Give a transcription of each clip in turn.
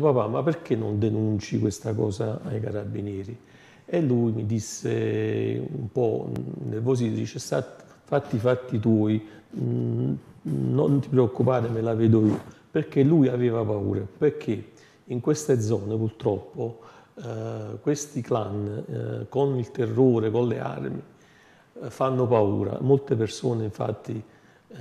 papà, ma perché non denunci questa cosa ai carabinieri? E lui mi disse un po' nervosito, dice fatti i fatti tuoi, mm, non ti preoccupare, me la vedo io, perché lui aveva paura, perché in queste zone purtroppo eh, questi clan eh, con il terrore, con le armi, eh, fanno paura. Molte persone infatti eh,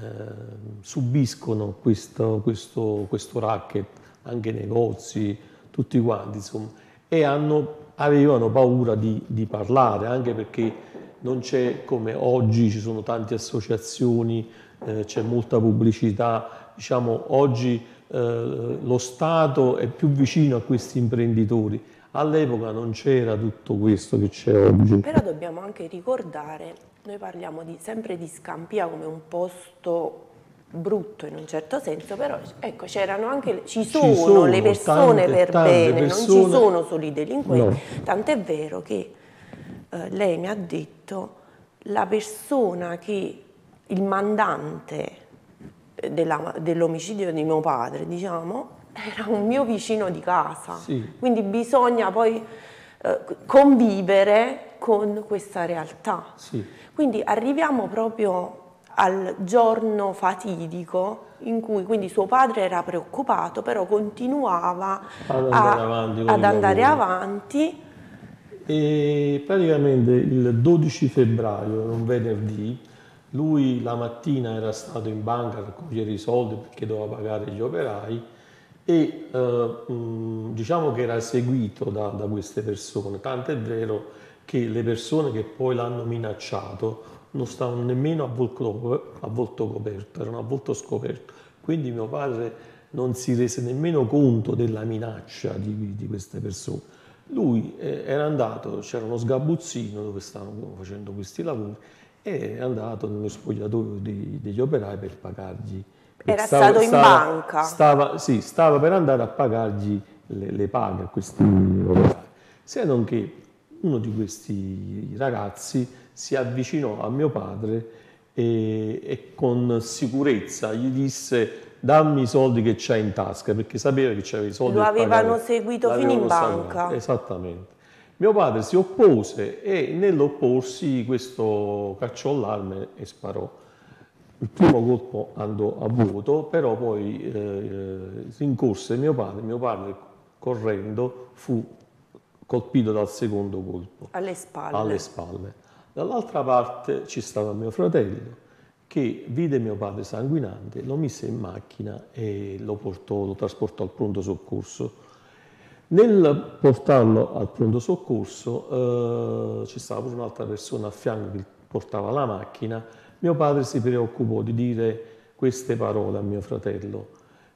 subiscono questo, questo, questo racket anche negozi, tutti quanti, insomma, e hanno, avevano paura di, di parlare, anche perché non c'è come oggi, ci sono tante associazioni, eh, c'è molta pubblicità, diciamo oggi eh, lo Stato è più vicino a questi imprenditori. All'epoca non c'era tutto questo che c'è oggi. Però dobbiamo anche ricordare, noi parliamo di, sempre di Scampia come un posto brutto in un certo senso, però ecco, c'erano anche, ci sono, ci sono le persone tante, per tante bene, persone... non ci sono solo i delinquenti, no. tant'è vero che eh, lei mi ha detto la persona che, il mandante dell'omicidio di mio padre, diciamo, era un mio vicino di casa, sì. quindi bisogna poi eh, convivere con questa realtà. Sì. Quindi arriviamo proprio al giorno fatidico in cui quindi suo padre era preoccupato, però continuava ad andare, a, avanti, ad andare avanti. E praticamente il 12 febbraio, un venerdì, lui la mattina era stato in banca a raccogliere i soldi perché doveva pagare gli operai e eh, diciamo che era seguito da, da queste persone, tanto è vero che le persone che poi l'hanno minacciato non stavano nemmeno a volto, a volto coperto, erano a volto scoperto. Quindi mio padre non si rese nemmeno conto della minaccia di, di queste persone. Lui eh, era andato, c'era uno sgabuzzino dove stavano facendo questi lavori e è andato nello spogliatoio di, degli operai per pagargli. Era stava, stato in stava, banca? Stava, sì, stava per andare a pagargli le, le paghe a questi operai. Se non che uno di questi ragazzi si avvicinò a mio padre e, e con sicurezza gli disse dammi i soldi che c'hai in tasca perché sapeva che c'aveva i soldi lo avevano seguito fino in banca. esattamente. Mio padre si oppose e nell'opporsi questo cacciò l'arma e sparò. Il primo colpo andò a vuoto però poi eh, rincorse mio padre. Mio padre correndo fu colpito dal secondo colpo. Alle spalle, alle spalle. Dall'altra parte ci stava mio fratello che vide mio padre sanguinante, lo mise in macchina e lo, portò, lo trasportò al pronto soccorso. Nel portarlo al pronto soccorso eh, ci stava pure un'altra persona a fianco che portava la macchina. Mio padre si preoccupò di dire queste parole a mio fratello.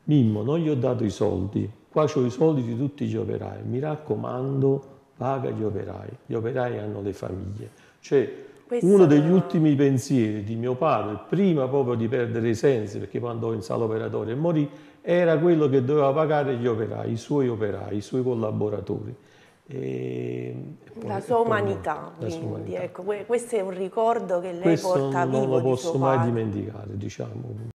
Mimmo, non gli ho dato i soldi, Qua ho i soldi di tutti gli operai, mi raccomando, paga gli operai. Gli operai hanno le famiglie. Cioè, Questo uno degli no. ultimi pensieri di mio padre, prima proprio di perdere i sensi, perché poi andò in sala operatoria e morì, era quello che doveva pagare gli operai, i suoi operai, i suoi collaboratori. E la sua umanità, quindi, sua umanità. Ecco, questo è un ricordo che lei questo porta vivo non lo posso mai dimenticare, diciamo.